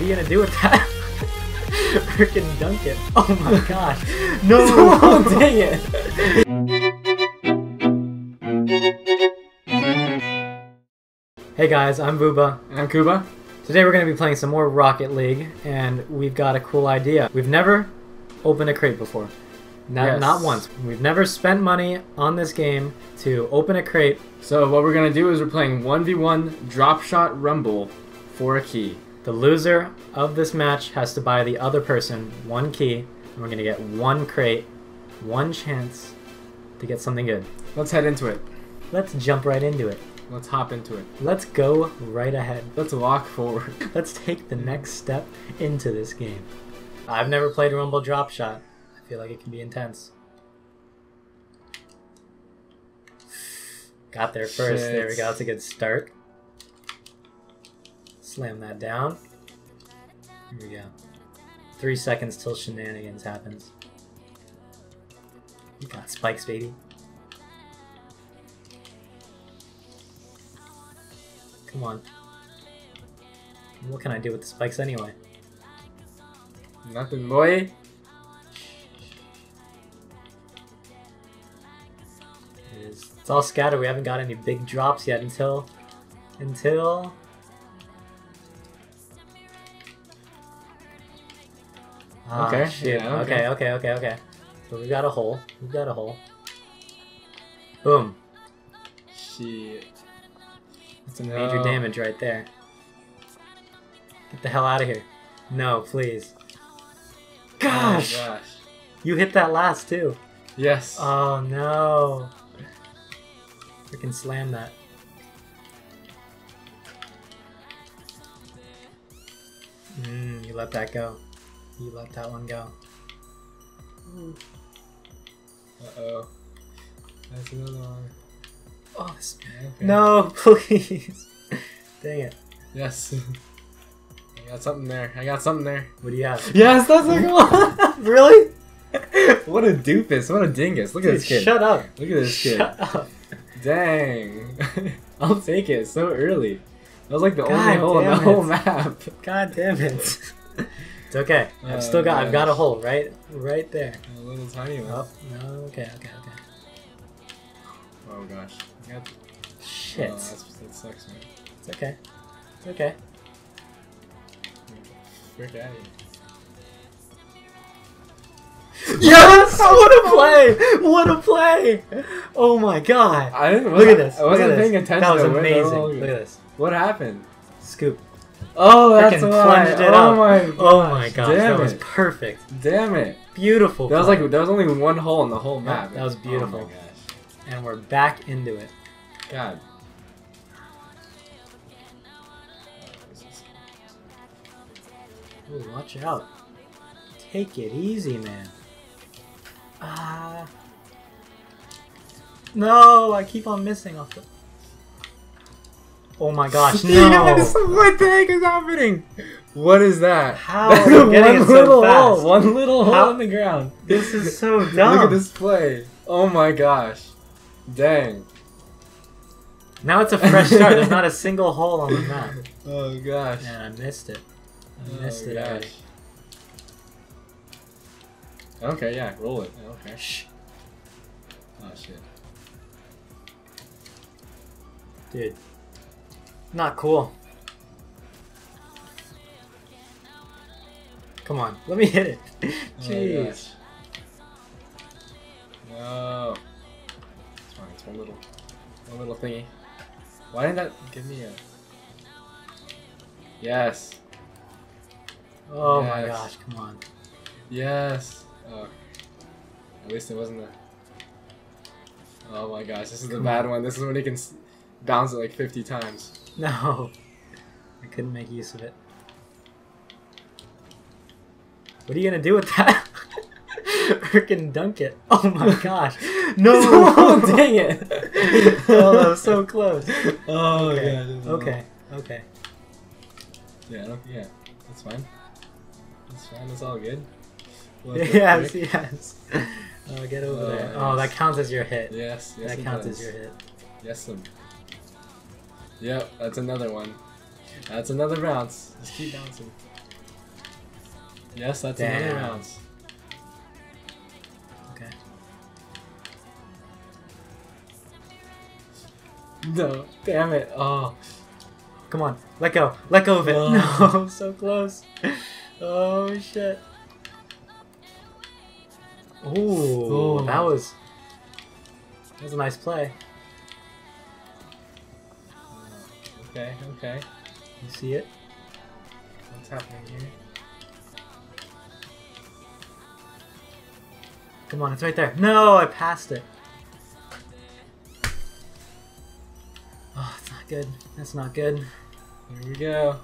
What are you gonna do with that? Freaking dunk it. Oh my gosh. No! dang it! Hey guys, I'm Booba. And I'm Kuba. Today we're going to be playing some more Rocket League, and we've got a cool idea. We've never opened a crate before. Not, Yes. not once. We've never spent money on this game to open a crate. So what we're gonna do is we're playing 1v1 Drop Shot Rumble for a key. The loser of this match has to buy the other person one key, and we're going to get one crate, one chance to get something good. Let's head into it. Let's jump right into it. Let's hop into it. Let's go right ahead. Let's walk forward. Let's take the next step into this game. I've never played Rumble Drop Shot. I feel like it can be intense. Got there first. There we go. That's a good start. Slam that down. Here we go. Three seconds till shenanigans happens. You got spikes, baby. Come on. What can I do with the spikes anyway? Nothing, boy. It is- It's all scattered. We haven't got any big drops yet until until Ah, Okay, Shit. yeah, okay. okay. Okay. Okay. Okay. So we got a hole. We got a hole. Boom. Shit. That's some major damage right there. Get the hell out of here. No, please. Gosh, Oh, gosh. you hit that last too. Yes. Oh no. Freaking slam that. Mm, you let that go. You let that one go. Mm-hmm. Uh-oh. That's another one. Oh, this... Okay. no, please. Dang it. Yes. I got something there. I got something there. What do you have? Yes, that's a one. really? what a doofus. What a dingus. Look at this kid. shut up. Look at this kid. Shut up. Dang. I'll take it so early. That was like the God only hole in the whole map. God damn it. It's okay. I've Oh, still got I've got a hole right right there. A little tiny one. Oh, no, okay, okay, okay. Oh gosh. I got- Shit. Oh, that's, that sucks, man. It's okay. It's okay. Frick out of here. Yes! What a play! What a play! Oh my god! I didn't. Look at this. I wasn't paying attention. That was to where the amazing. Look at this. What happened? Scoop. Oh, that's why. plunged it oh up. my. Gosh. Oh my gosh, Damn that was perfect. Damn it. Beautiful. That was like there was only one hole in the whole map. that was beautiful. Oh my gosh. and we're back into it. God. Ooh, watch out. Take it easy, man. Ah. No, I keep on missing off the. Oh my gosh, no! What the heck is happening? What is that? How one it so little fast? hole. One little hole How- in the ground. This is so dumb. Look at this play. Oh my gosh. Dang. Now it's a fresh start. There's not a single hole on the map. Oh gosh. Man, I missed it. I Oh, missed it gosh. already. Okay, yeah, roll it. Okay. Shh. Oh shit. Dude. Not cool. Come on, let me hit it. Oh, Jeez. gosh. No. It's fine. It's one little, one little thingy. Why didn't that give me a? Yes. oh my gosh, come on. Yes. Oh. At least it wasn't a. Oh my gosh, this is the bad on. one. This is when he can bounce it like 50 times. No. I couldn't make use of it. What are you gonna do with that? Freaking dunk it. Oh my gosh. No! Oh, dang it. oh, that was so close. Oh Okay. yeah. Okay. Okay. Yeah. Yeah. That's fine. That's fine. That's all good. The Yes, yes. Oh, get over Oh, there. Oh, that counts as your hit. Yes. Yes. that counts does. as your hit. Yes. Yep. That's another one. That's another bounce. Just keep bouncing. Yes, that's another Damn. bounce. Okay. No, damn it. Oh, Come on. Let go. Let go of it. Oh. No, so close. Oh shit. Ooh, Oh. that was that was a nice play. Okay, okay. You see it? What's happening here? Come on, it's right there. No, I passed it. Oh, it's not good. That's not good. Here we go.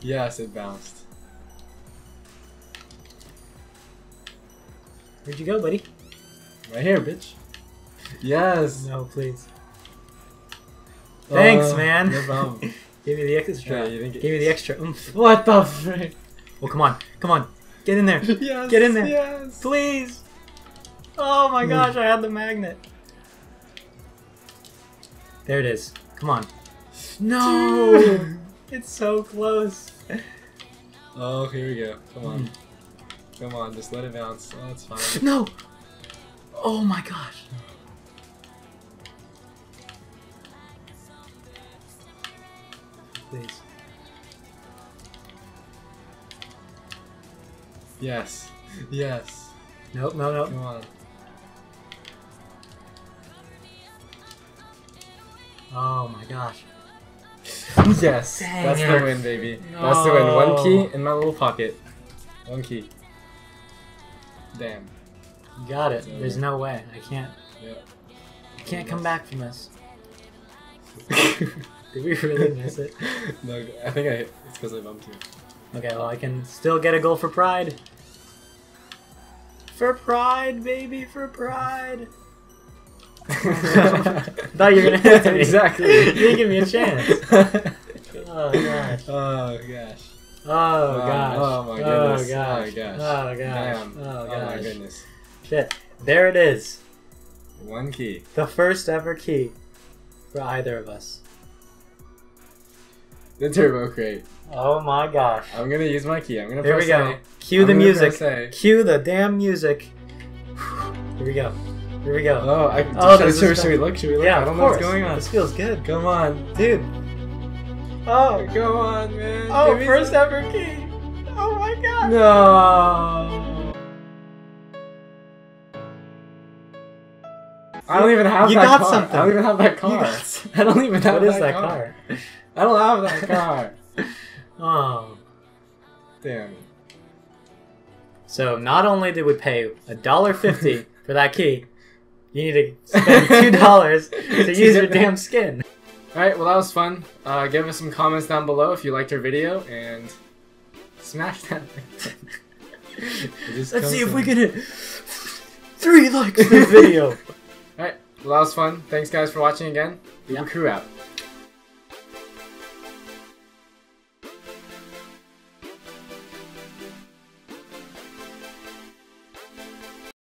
Yes, it bounced. Where'd you go, buddy? Right here, bitch. Yes. No, please. Thanks, Oh, man. No problem. Give me the extra. Yeah, you didn't get- Give me the extra. oomph. what the frick? Well, come on, come on, get in there, yes. Get in there. Yes. please. Oh my gosh, I had the magnet. There it is. Come on. No, it's so close. Oh, here we go. Come on. Mm. Come on, just let it bounce. Oh, it's fine. No. Oh my gosh. Please. Yes. Yes. Nope, no, nope. Come on. Oh my gosh. Yes. Dang That's it. the win, baby. That's the win. One key in my little pocket. One key. Damn. You got it. There's no way. I can't. Yeah. I can't come back from this. Did we really miss it? no, I think I. It's because I bumped you. Okay, well I can still get a goal for pride. For pride, baby, for pride. Thought you were gonna hit me. exactly. You didn't give me a chance. Oh gosh. oh gosh. Oh gosh. oh my goodness. Oh gosh. Oh gosh. Oh gosh. Damn. Oh Oh my goodness. Shit. There it is. One key. The first ever key for either of us. The turbo crate. Oh my gosh. I'm gonna use my key. I'm gonna press we go. A. Cue I'm the music. Cue the damn music. Here we go. Here we go. Oh, I, Oh, should, this should, is should we look? Should we look? yeah, I don't know what's going on. This feels good, Come on. dude. Oh, Come on, man. oh, Give first ever key. Oh my god. No. I don't even have You that got car. something. I don't even have that car. I don't even have What is that, that car. car? I don't have that car. Oh. Damn. So not only did we pay a dollar fifty for that key, you need to spend two dollars to use your damn skin. Alright, well that was fun. Uh, give us some comments down below if you liked our video and smash that. Let's see if we can hit three likes for this video. Alright, well that was fun. Thanks guys for watching again. Ooba Crew out.